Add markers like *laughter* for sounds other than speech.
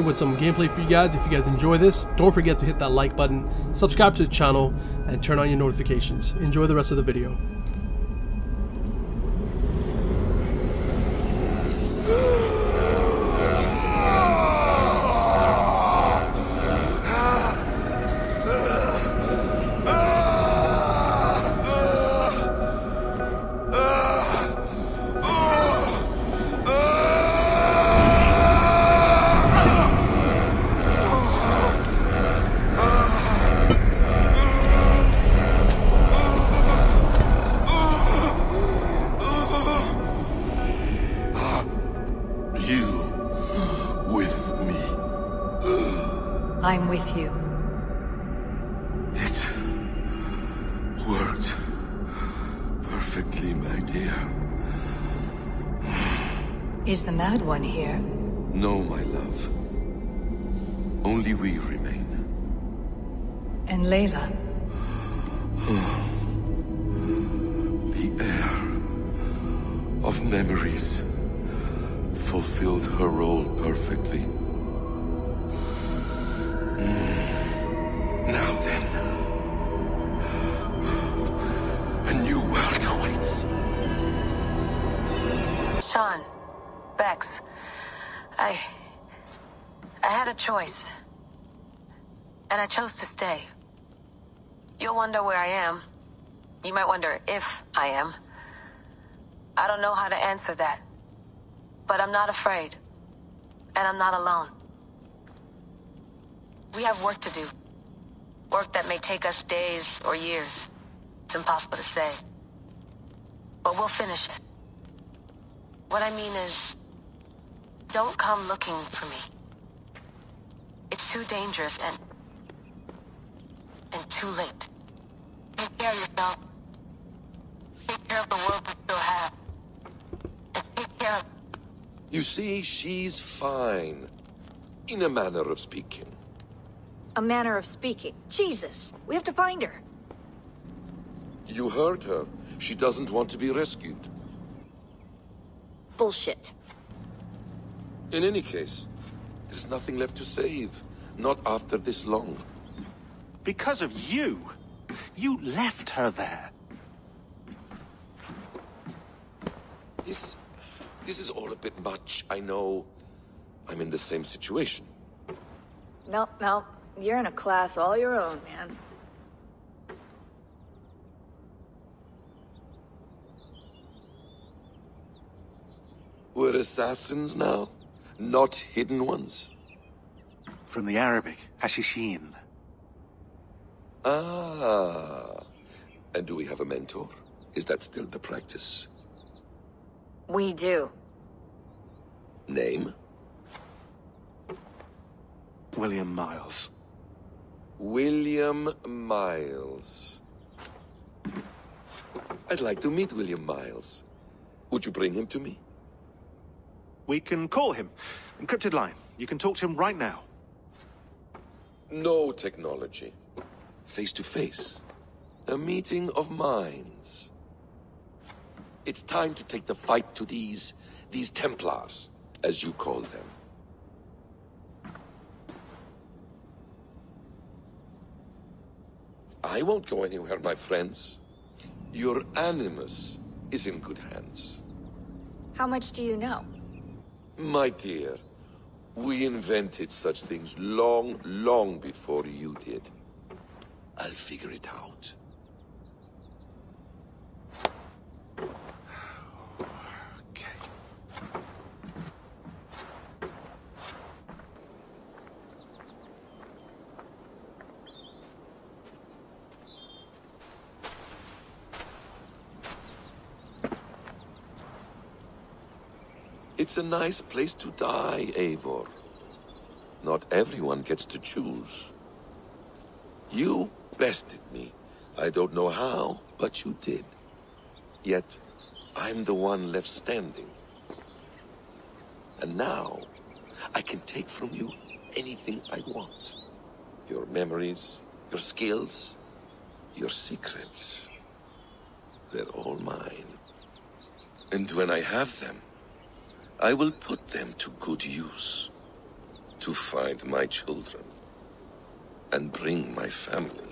with some gameplay for you guys. If you guys enjoy this, don't forget to hit that like button, subscribe to the channel, and turn on your notifications. Enjoy the rest of the video. I'm with you. It worked perfectly, my dear. Is the Mad One here? No, my love. Only we remain. And Layla? *sighs* The heir of memories fulfilled her role perfectly. Shaun, Bex, I. I had a choice. And I chose to stay. You'll wonder where I am. You might wonder if I am. I don't know how to answer that. But I'm not afraid. And I'm not alone. We have work to do. Work that may take us days or years. It's impossible to say. But we'll finish it. What I mean is, don't come looking for me. It's too dangerous and... and too late. Take care of yourself. Take care of the world we still have. And take care of... You see, she's fine. In a manner of speaking. A manner of speaking. Jesus, we have to find her. You heard her. She doesn't want to be rescued. Bullshit. In any case, there's nothing left to save. Not after this long. Because of you. You left her there. This... this is all a bit much, I know. I'm in the same situation. Nope, nope. You're in a class all your own, man. We're assassins now? Not hidden ones? From the Arabic, Hashishin. Ah. And do we have a mentor? Is that still the practice? We do. Name? William Miles. William Miles. I'd like to meet William Miles. Would you bring him to me? We can call him. Encrypted line. You can talk to him right now. No technology. Face to face. A meeting of minds. It's time to take the fight to these... these Templars, as you call them. I won't go anywhere, my friends. Your animus is in good hands. How much do you know? My dear, we invented such things long, long before you did. I'll figure it out. It's a nice place to die, Eivor. Not everyone gets to choose. You bested me. I don't know how, but you did. Yet, I'm the one left standing. And now, I can take from you anything I want. Your memories, your skills, your secrets. They're all mine. And when I have them, I will put them to good use. to find my children and bring my family